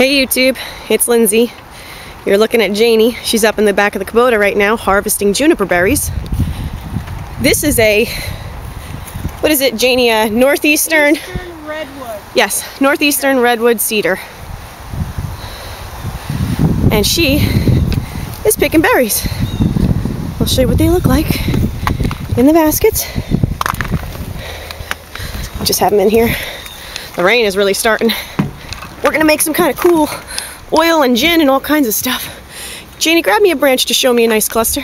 Hey YouTube, it's Lindsey. You're looking at Janie. She's up in the back of the Kubota right now harvesting juniper berries. This is a, what is it, Janie? A northeastern? Eastern redwood. Yes, northeastern redwood cedar. And she is picking berries. I'll show you what they look like in the baskets. Just have them in here. The rain is really starting. We're gonna make some kind of cool oil and gin and all kinds of stuff. Janie, grab me a branch to show me a nice cluster.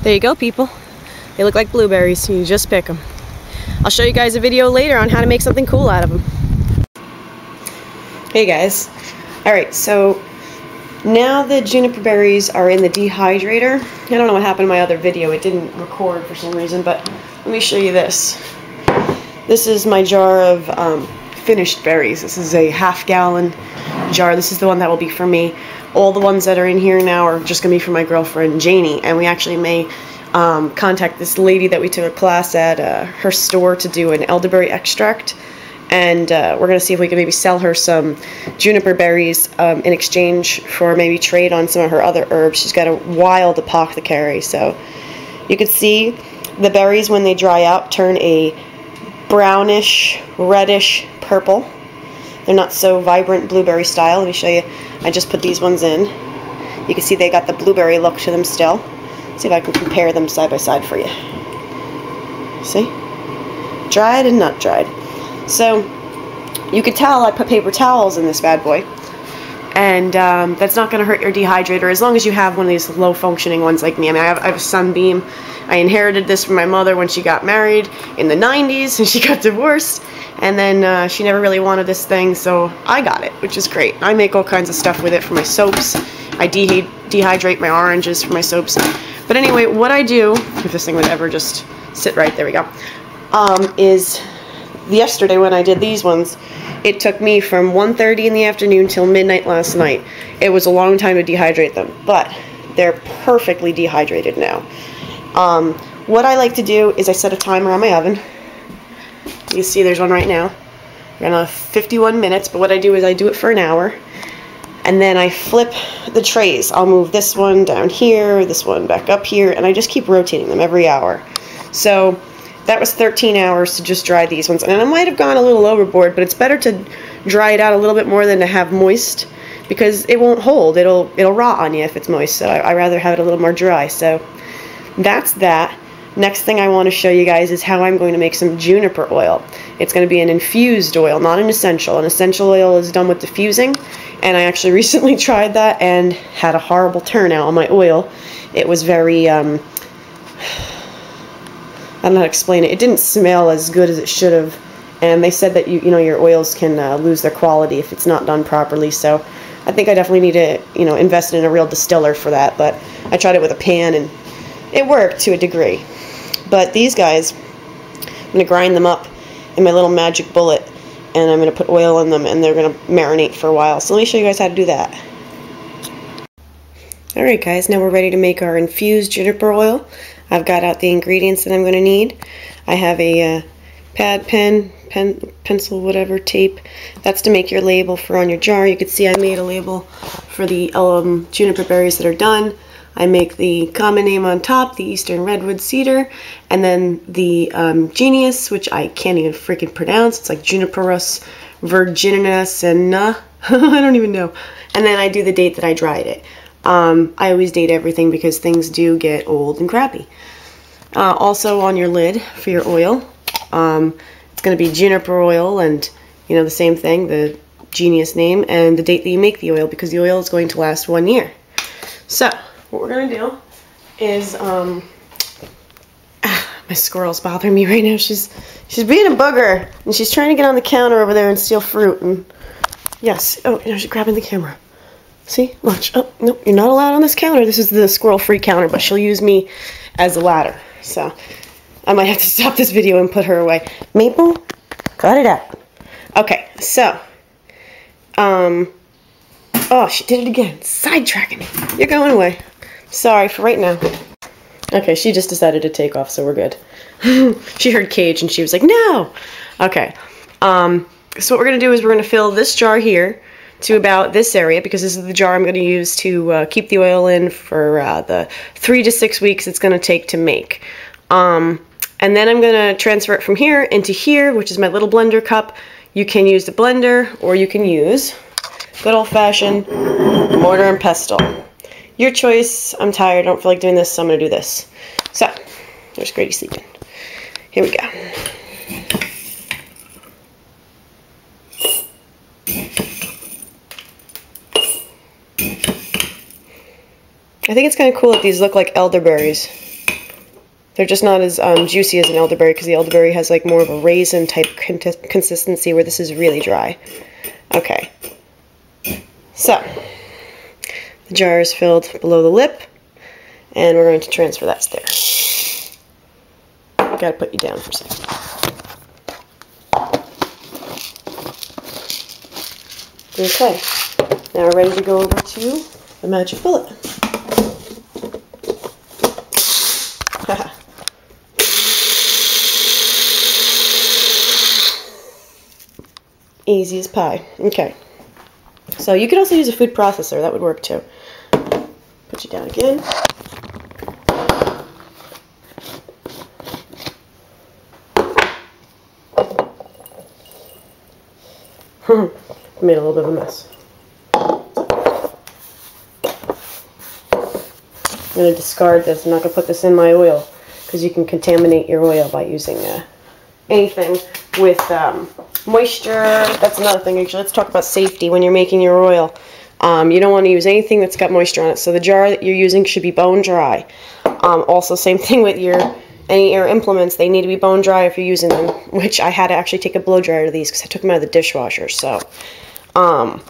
There you go, people. They look like blueberries, you just pick them. I'll show you guys a video later on how to make something cool out of them. Hey guys. Alright, so now the juniper berries are in the dehydrator. I don't know what happened in my other video. It didn't record for some reason, but let me show you this. This is my jar of um, finished berries. This is a half gallon jar. This is the one that will be for me. All the ones that are in here now are just going to be for my girlfriend Janie. And we actually may um, contact this lady that we took a class at uh, her store to do an elderberry extract. And uh, we're going to see if we can maybe sell her some juniper berries um, in exchange for maybe trade on some of her other herbs. She's got a wild apothecary. So you can see the berries when they dry out turn a brownish, reddish purple. They're not so vibrant blueberry style. Let me show you. I just put these ones in. You can see they got the blueberry look to them still. Let's see if I can compare them side by side for you. See? Dried and not dried. So, you can tell I put paper towels in this bad boy. And um, that's not going to hurt your dehydrator as long as you have one of these low functioning ones like me. I mean, I have, I have a Sunbeam I inherited this from my mother when she got married in the 90s and she got divorced. And then uh, she never really wanted this thing, so I got it, which is great. I make all kinds of stuff with it for my soaps. I de dehydrate my oranges for my soaps. But anyway, what I do, if this thing would ever just sit right, there we go, um, is yesterday when I did these ones, it took me from 1.30 in the afternoon till midnight last night. It was a long time to dehydrate them, but they're perfectly dehydrated now. Um, what I like to do is I set a timer on my oven. You see there's one right now. We're gonna 51 minutes, but what I do is I do it for an hour. And then I flip the trays. I'll move this one down here, this one back up here, and I just keep rotating them every hour. So that was 13 hours to just dry these ones. And I might have gone a little overboard, but it's better to dry it out a little bit more than to have moist because it won't hold. It'll it'll rot on you if it's moist. So I, I rather have it a little more dry. So that's that. Next thing I want to show you guys is how I'm going to make some juniper oil. It's going to be an infused oil, not an essential. An essential oil is done with diffusing, and I actually recently tried that and had a horrible turnout on my oil. It was very, um, I don't know how to explain it. It didn't smell as good as it should have, and they said that you, you know, your oils can uh, lose their quality if it's not done properly. So I think I definitely need to, you know, invest in a real distiller for that. But I tried it with a pan and it worked to a degree. But these guys, I'm going to grind them up in my little magic bullet and I'm going to put oil in them and they're going to marinate for a while. So let me show you guys how to do that. Alright guys, now we're ready to make our infused juniper oil. I've got out the ingredients that I'm going to need. I have a uh, pad, pen, pen, pencil, whatever, tape. That's to make your label for on your jar. You can see I made a label for the um, juniper berries that are done. I make the common name on top, the Eastern Redwood Cedar, and then the um, Genius, which I can't even freaking pronounce. It's like Juniperus virginis and uh, I don't even know. And then I do the date that I dried it. Um, I always date everything because things do get old and crappy. Uh, also on your lid for your oil, um, it's going to be juniper oil and, you know, the same thing, the Genius name, and the date that you make the oil because the oil is going to last one year. So, what we're gonna do is um ah, my squirrel's bothering me right now. She's she's being a bugger and she's trying to get on the counter over there and steal fruit and yes. Oh, know she's grabbing the camera. See? Watch. Oh, no, you're not allowed on this counter. This is the squirrel-free counter, but she'll use me as a ladder. So I might have to stop this video and put her away. Maple, cut it out. Okay, so um oh, she did it again. Sidetracking me. You're going away. Sorry for right now. Okay, she just decided to take off, so we're good. she heard cage and she was like, no! Okay. Um, so what we're going to do is we're going to fill this jar here to about this area because this is the jar I'm going to use to uh, keep the oil in for uh, the three to six weeks it's going to take to make. Um, and then I'm going to transfer it from here into here, which is my little blender cup. You can use the blender or you can use good old-fashioned mortar and pestle. Your choice. I'm tired. I don't feel like doing this, so I'm going to do this. So, there's Grady sleeping. Here we go. I think it's kind of cool that these look like elderberries. They're just not as um, juicy as an elderberry because the elderberry has like more of a raisin type consistency where this is really dry. Okay. So, the jar is filled below the lip and we're going to transfer that there. Gotta put you down for a second. Okay, now we're ready to go over to the magic bullet. Easy as pie. Okay. So you could also use a food processor. That would work too. Put you down again. Made a little bit of a mess. I'm going to discard this. I'm not going to put this in my oil because you can contaminate your oil by using uh, anything with um, moisture. That's another thing. Actually, let's talk about safety when you're making your oil. Um, you don't want to use anything that's got moisture on it. So the jar that you're using should be bone dry. Um, also, same thing with your any air implements. They need to be bone dry if you're using them, which I had to actually take a blow dryer to these because I took them out of the dishwasher. So, um,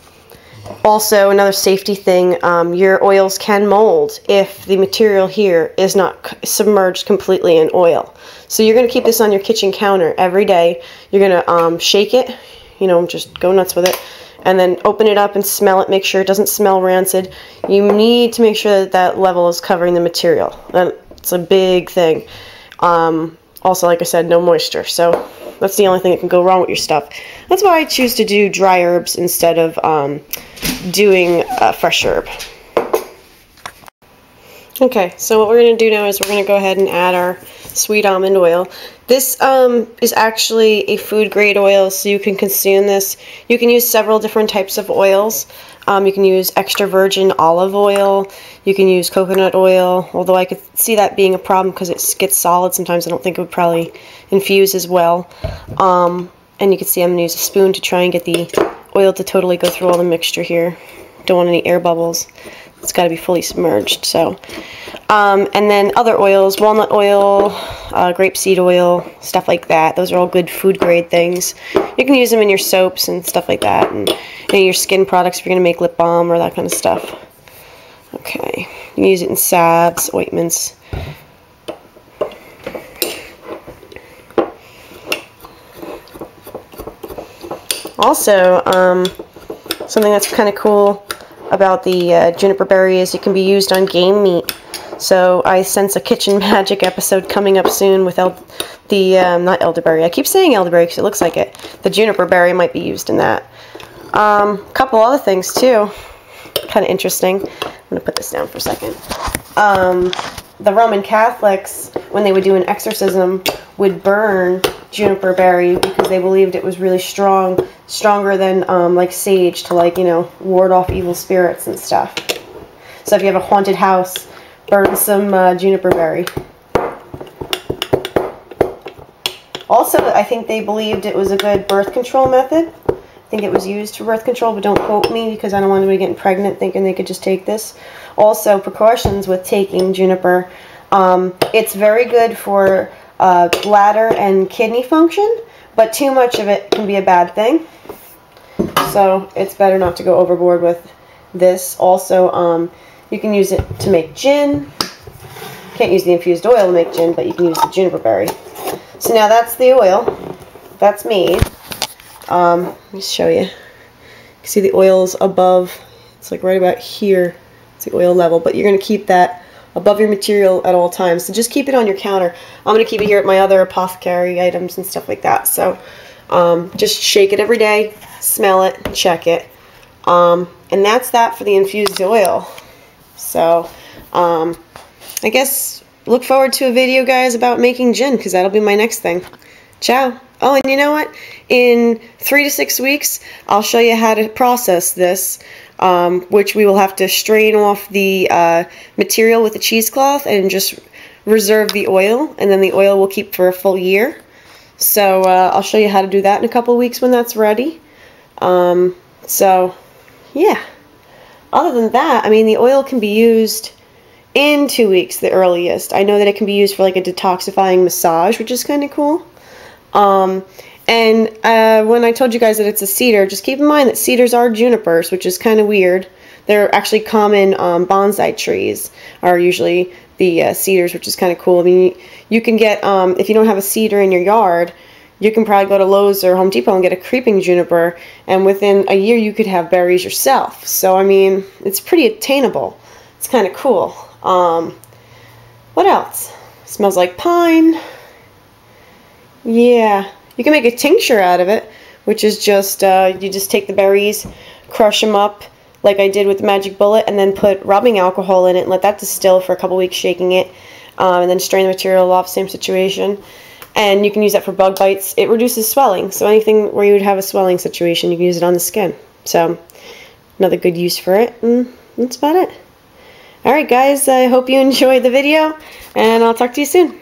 also, another safety thing, um, your oils can mold if the material here is not submerged completely in oil. So you're going to keep this on your kitchen counter every day. You're going to um, shake it, you know, just go nuts with it, and then open it up and smell it. Make sure it doesn't smell rancid. You need to make sure that that level is covering the material. That's a big thing. Um, also, like I said, no moisture. So that's the only thing that can go wrong with your stuff. That's why I choose to do dry herbs instead of um, doing uh, fresh herb. Okay, so what we're going to do now is we're going to go ahead and add our sweet almond oil. This um, is actually a food grade oil, so you can consume this. You can use several different types of oils. Um, you can use extra virgin olive oil. You can use coconut oil, although I could see that being a problem because it gets solid sometimes. I don't think it would probably infuse as well. Um, and you can see I'm going to use a spoon to try and get the oil to totally go through all the mixture here. Don't want any air bubbles. It's got to be fully submerged. So, um, and then other oils, walnut oil, uh, grapeseed oil, stuff like that. Those are all good food grade things. You can use them in your soaps and stuff like that, and in your skin products if you're going to make lip balm or that kind of stuff. Okay, you can use it in salves, ointments. Also, um, something that's kind of cool about the uh, juniper berry is it can be used on game meat. So I sense a kitchen magic episode coming up soon with El the, um, not elderberry, I keep saying elderberry because it looks like it. The juniper berry might be used in that. A um, couple other things too, kind of interesting. I'm going to put this down for a second. Um, the Roman Catholics, when they would do an exorcism, would burn juniper berry because they believed it was really strong, stronger than um, like sage to like, you know, ward off evil spirits and stuff. So if you have a haunted house, burn some uh, juniper berry. Also, I think they believed it was a good birth control method. I think it was used for birth control, but don't quote me because I don't want anybody getting pregnant thinking they could just take this. Also, precautions with taking juniper. Um, it's very good for uh, bladder and kidney function, but too much of it can be a bad thing. So it's better not to go overboard with this. Also, um, you can use it to make gin. Can't use the infused oil to make gin, but you can use the juniper berry. So now that's the oil. That's made. Um, let me show you. You can see the oil's above. It's like right about here. It's the oil level, but you're going to keep that above your material at all times. So just keep it on your counter. I'm going to keep it here at my other apothecary items and stuff like that. So Um, just shake it every day, smell it, check it. Um, and that's that for the infused oil. So, um, I guess look forward to a video, guys, about making gin, because that'll be my next thing. Ciao. Oh, and you know what? In three to six weeks, I'll show you how to process this, um, which we will have to strain off the uh, material with a cheesecloth and just reserve the oil, and then the oil will keep for a full year. So uh, I'll show you how to do that in a couple weeks when that's ready. Um, so, yeah. Other than that, I mean, the oil can be used in two weeks, the earliest. I know that it can be used for like a detoxifying massage, which is kind of cool. Um, and uh, when I told you guys that it's a cedar, just keep in mind that cedars are junipers, which is kind of weird. They're actually common um, bonsai trees are usually the uh, cedars, which is kind of cool. I mean, you can get, um, if you don't have a cedar in your yard, you can probably go to Lowe's or Home Depot and get a creeping juniper, and within a year you could have berries yourself. So, I mean, it's pretty attainable. It's kind of cool. Um, what else? Smells like pine. Yeah, you can make a tincture out of it, which is just, uh, you just take the berries, crush them up, like I did with the Magic Bullet, and then put rubbing alcohol in it and let that distill for a couple weeks, shaking it, um, and then strain the material off, same situation. And you can use that for bug bites. It reduces swelling, so anything where you would have a swelling situation, you can use it on the skin. So, another good use for it, and that's about it. Alright guys, I hope you enjoyed the video, and I'll talk to you soon.